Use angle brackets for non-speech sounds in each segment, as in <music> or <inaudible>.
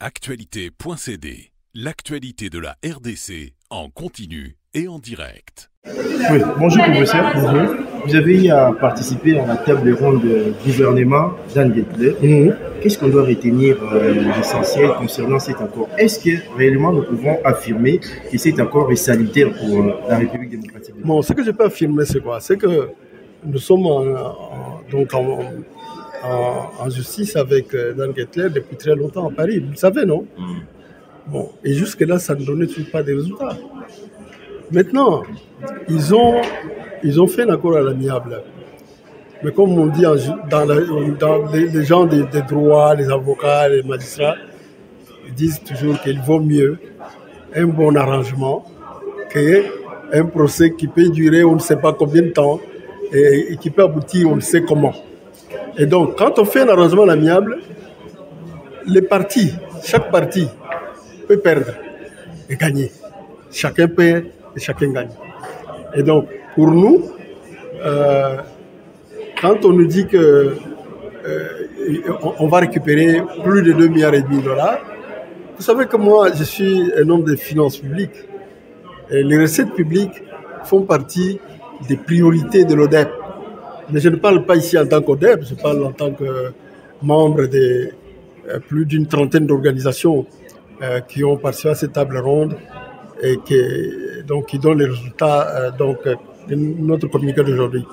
Actualité.cd, l'actualité de la RDC en continu et en direct. Oui, bonjour professeur. Bonjour. Vous avez à participer à la table ronde de gouvernement d'Anne Mhm. Qu'est-ce qu'on doit retenir euh, l'essentiel concernant cet accord? Est-ce que réellement nous pouvons affirmer que cet accord est salutaire pour euh, la République démocratique du Bon, ce que je peux affirmer, c'est quoi? C'est que nous sommes en, en- donc en, en- en justice avec euh, Dan Gettler depuis très longtemps à Paris. Vous le savez, non? Bon, et jusque-là, ça ne donnait toujours pas de résultats. Maintenant, ils ont, ils ont fait un accord à l'amiable. Mais comme on dit en dans, la- dans les, les gens des, des droits, les avocats, les magistrats, ils disent toujours qu'il vaut mieux un bon arrangement qu'un procès qui peut durer on ne sait pas combien de temps et, et qui peut aboutir on ne sait comment. Et donc, quand on fait un arrangement amiable, les partis, chaque parti peut perdre et gagner. Chacun perd et chacun gagne. Et donc, pour nous, euh, quand on nous dit que euh, on, va récupérer plus de 2 milliards et demi de dollars, vous savez que moi, je suis un homme des finances publiques. Les recettes publiques font partie des priorités de l'ODEP. Mais je ne parle pas ici en tant qu'ODEP, je parle en tant que membre de euh, plus d'une trentaine d'organisations euh, qui ont participé à cette table ronde et qui, donc, qui donnent les résultats euh, donc, de notre communiqué d'aujourd'hui.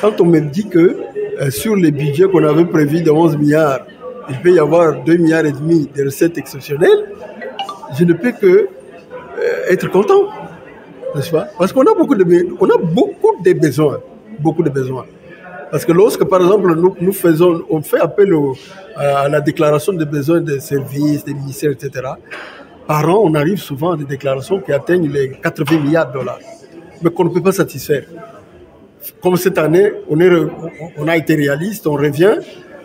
Quand on me dit que sur les budgets qu'on avait prévus de 11 milliards, il peut y avoir 2 milliards et demi de recettes exceptionnelles, je ne peux que être content, n'est-ce pas? Parce qu'on a a beaucoup de besoins, beaucoup de besoins. Parce que lorsque, par exemple, nous, faisons, on fait appel à la déclaration des besoins des services, des ministères, etc. Par an, on arrive souvent à des déclarations qui atteignent les 80 milliards de dollars, mais qu'on ne peut pas satisfaire. Comme cette année, on, on a été réaliste, on revient,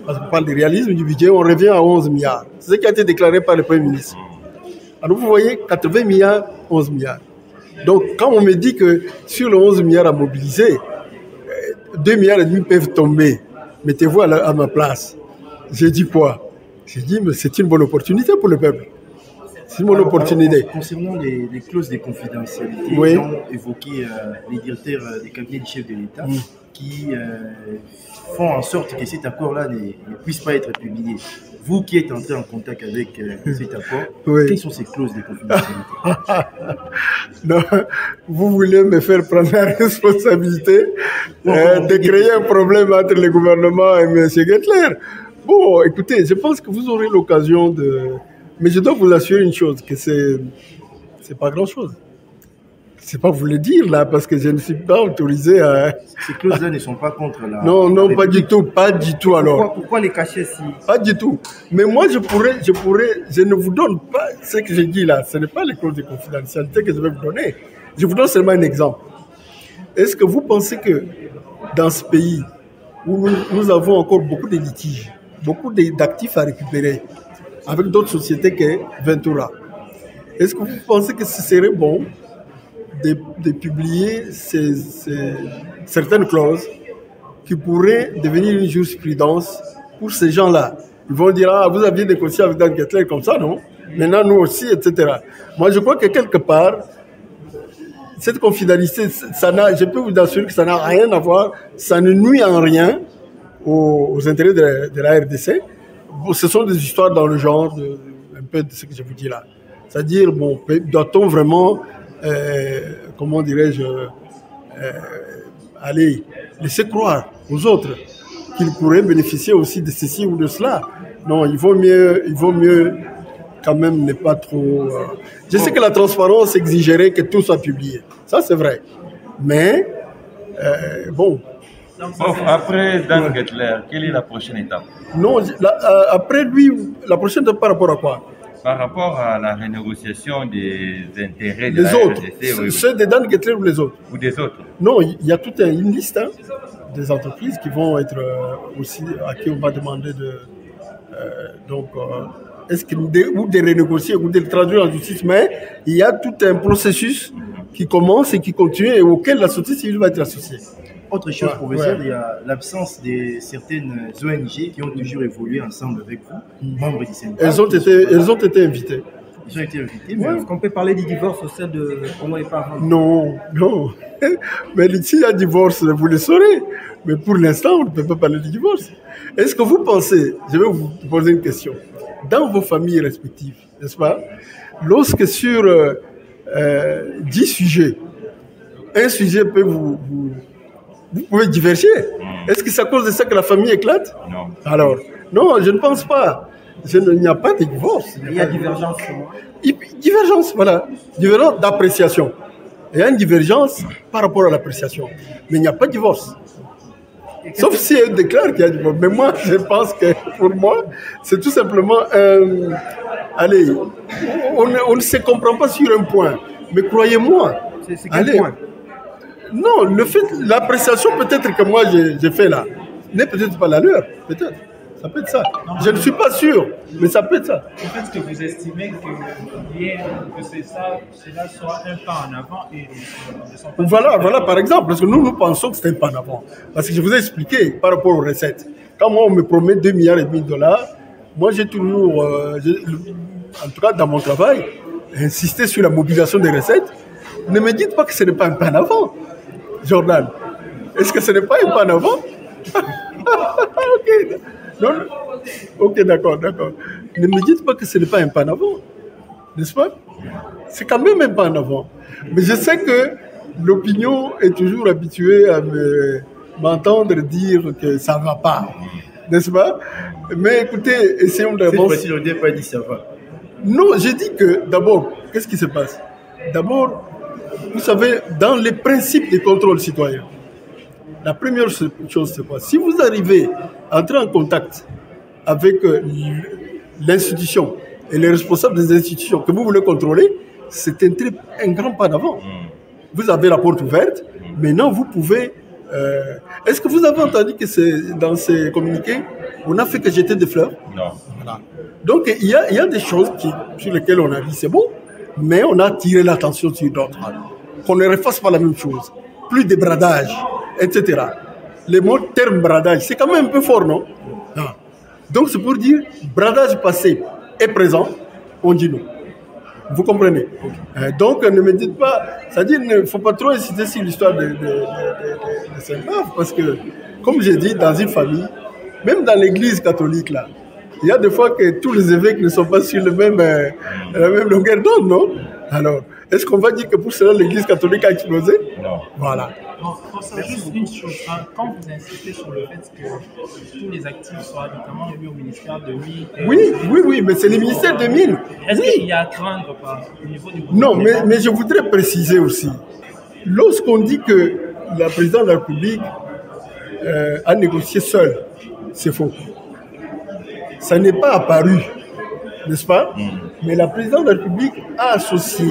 parce qu'on parle du réalisme du budget, on revient à 11 milliards. C'est ce qui a été déclaré par le Premier ministre. Alors vous voyez, 80 milliards, 11 milliards. Donc quand on me dit que sur les 11 milliards à mobiliser, 2 milliards et demi peuvent tomber, mettez-vous à, à ma place. J'ai dit quoi? J'ai dit, mais c'est une bonne opportunité pour le peuple. C'est Alors, opportunité. alors, Concernant les, les clauses de confidentialité Oui. dont évoqué euh, les directeurs euh, des cabinets du chef de l'État, Mm. qui euh, font en sorte que cet accord-là ne, ne puisse pas être publié. Vous qui êtes entré en contact avec euh, cet accord, Oui. quelles sont ces clauses de confidentialité <laughs> Non, vous voulez me faire prendre la responsabilité de créer un problème entre le gouvernement et M. Gettler? Bon, écoutez, je pense que vous aurez l'occasion de... Mais je dois vous assurer une chose, que c'est c'est pas grand-chose. C'est pas vous le dire là, parce que je ne suis pas autorisé à... Ces clauses-là ne sont pas contre la. Non, non, pas du tout, pas du tout alors. Pourquoi, les cacher si Pas du tout. Mais moi, je pourrais, je pourrais, je ne vous donne pas ce que j'ai dit là. Ce n'est pas les clauses de confidentialité que je vais vous donner. Je vous donne seulement un exemple. Est-ce que vous pensez que dans ce pays où nous, nous avons encore beaucoup de litiges, beaucoup d'actifs à récupérer avec d'autres sociétés que Ventura, est-ce que vous pensez que ce serait bon de, publier certaines clauses qui pourrait devenir une jurisprudence pour ces gens-là? Ils vont dire, ah, vous aviez négocié avec Dan Gettler comme ça, non? Maintenant, nous aussi, etc. Moi, je crois que quelque part, cette confidentialité, ça n'a, je peux vous assurer que ça n'a rien à voir, ça ne nuit en rien aux, intérêts de la RDC. Ce sont des histoires dans le genre, un peu de ce que je vous dis là. C'est-à-dire, bon, doit-on vraiment, euh, comment dirais-je, euh, aller laisser croire aux autres qu'ils pourraient bénéficier aussi de ceci ou de cela? Non, il vaut mieux, il vaut mieux quand même ne pas trop. euh, Je sais que la transparence exigerait que tout soit publié. Ça, c'est vrai. Mais, bon, Bon, après Dan Gettler, quelle est la prochaine étape? Non, la- euh, après lui, la prochaine étape par rapport à quoi? Par rapport à la renégociation des intérêts de Les la autres, RDC oui, oui, ceux de Dan Gettler ou les autres? Ou des autres. Non, il y a toute une liste hein, des entreprises qui vont être euh, aussi à qui on va demander de euh, donc est-ce que de, ou de renégocier ou de le traduire en justice, mais il y a tout un processus qui commence et qui continue et auquel la société civile va être associée. Autre chose, Ouais, professeur, ouais. il y a l'absence de certaines ONG qui ont toujours évolué ensemble avec vous, membres du syndicat. Elles ont été, elles ont été invitées. Ils ont été invités, mais Est-ce qu'on peut parler du divorce au sein de Comment les parents Non, non. <laughs> Mais s'il y a divorce, vous le saurez. Mais pour l'instant, on ne peut pas parler de divorce. Est-ce que vous pensez, je vais vous poser une question, dans vos familles respectives, n'est-ce pas, lorsque sur euh, euh, 10 sujets, un sujet peut vous, vous, vous pouvez diverger, est-ce que c'est à cause de ça que la famille éclate? Non. Alors, non, je ne pense pas. Je ne- Il n'y a pas de divorce. Il y a divergence. Il- Divergence, voilà. Divergence d'appréciation. Il y a une divergence par rapport à l'appréciation. Mais il n'y a pas de divorce. Sauf si elle déclare qu'il y a divorce. Mais moi, <laughs> je pense que pour moi, c'est tout simplement un. Allez, on, ne- on ne se comprend pas sur un point. Mais croyez-moi. C'est c'est quel Allez. point? Non, le fait, l'appréciation peut-être que moi j'ai fait là, n'est peut-être pas la leur. Peut-être. Ça peut être ça. Je ne suis pas sûr, mais ça peut être ça. En fait, que vous estimez que, que c'est ça, cela soit un pas en avant et Voilà, voilà, par exemple, parce que nous, nous pensons que c'est un pas en avant. Parce que je vous ai expliqué par rapport aux recettes. Quand moi, on me promet 2 milliards et demi de dollars, moi, j'ai toujours, euh, en tout cas dans mon travail, insisté sur la mobilisation des recettes. Ne me dites pas que ce n'est pas un pas en avant, Jordan. Est-ce que ce n'est pas un pas en avant Ok. Non. Ok, d'accord, d'accord. Ne me dites pas que ce n'est pas un pas en avant, n'est-ce pas? C'est quand même un pas en avant. Mais je sais que l'opinion est toujours habituée à me- m'entendre dire que ça ne va pas, n'est-ce pas? Mais écoutez, essayons cette d'avancer. fois-ci, le DEP a dit ça va. Non, j'ai dit que d'abord, qu'est-ce qui se passe? D'abord, vous savez, dans les principes des contrôles citoyens, la première chose, c'est quoi? Si vous arrivez à entrer en contact avec euh, l'institution et les responsables des institutions que vous voulez contrôler, c'est un, très- un grand pas d'avant. Vous avez la porte ouverte, maintenant vous pouvez... euh, Est-ce que vous avez entendu que c'est dans ces communiqués, on n'a fait que jeter des fleurs Non. donc il y a, il y a des choses qui, sur lesquelles on a dit c'est bon, mais on a tiré l'attention sur d'autres. Qu'on ne refasse pas la même chose. Plus de bradage, etc. Les mots terme bradage, c'est quand même un peu fort, non? Ah. Donc c'est pour dire bradage passé et présent, on dit non. Vous comprenez? Euh, Donc ne me dites pas, c'est-à-dire il ne faut pas trop insister sur l'histoire de, de, de, Saint-Pave, parce que, comme j'ai dit, dans une famille, même dans l'église catholique, là, il y a des fois que tous les évêques ne sont pas sur le même, euh, la même longueur d'onde, non? Alors, est-ce qu'on va dire que pour cela l'église catholique a explosé? Non. Voilà. Bon, pour ça, juste une chose. hein, quand vous insistez sur le fait que tous les actifs soient notamment remis au ministère de Mines. et- Oui, oui, oui, mais c'est le ministère Mines. Est-ce Oui. qu'il y a à craindre par, au niveau du Non, mais, mais je voudrais préciser aussi, lorsqu'on dit que la présidente de la République euh, a négocié seule, c'est faux. Ça n'est pas apparu, n'est-ce pas? Mais la présidente de la République a associé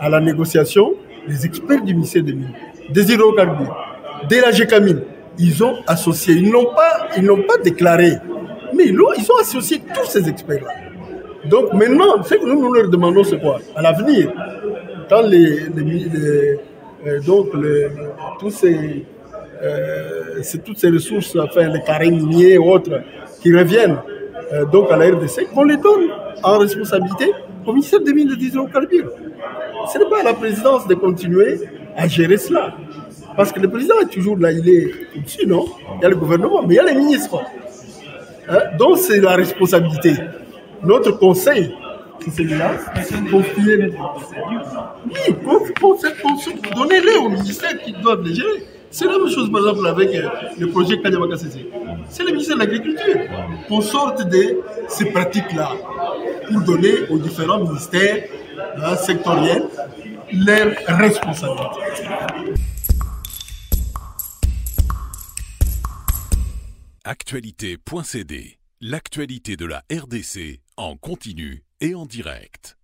à la négociation les experts du ministère des Mines, des hydrocarbures, de la GECAMINE. Ils ont associé, ils n'ont pas, ils n'ont pas déclaré, mais ils ont, associé tous ces experts-là. Donc maintenant, ce que nous, leur demandons, c'est quoi? À l'avenir, quand les, euh, donc euh, toutes ces ressources, enfin les carrés miniers et autres, qui reviennent euh, donc à la RDC, qu'on les donne en responsabilité au ministère des Mines et des Hydrocarbures. Ce n'est pas à la présidence de continuer à gérer cela. Parce que le président est toujours là, il est au-dessus, non? Il y a le gouvernement, mais il y a les ministres. Hein? Donc c'est la responsabilité. Notre conseil, c'est celui-là, confier oui, donnez-les au ministère qui doivent les gérer. C'est la même chose, par exemple, avec euh, le projet Kanyamaka. C'est le ministère de l'Agriculture. Qu'on sorte de ces pratiques-là pour donner aux différents ministères hein, sectoriels leurs responsabilités. Actualité.cd, l'actualité de la RDC en continu et en direct.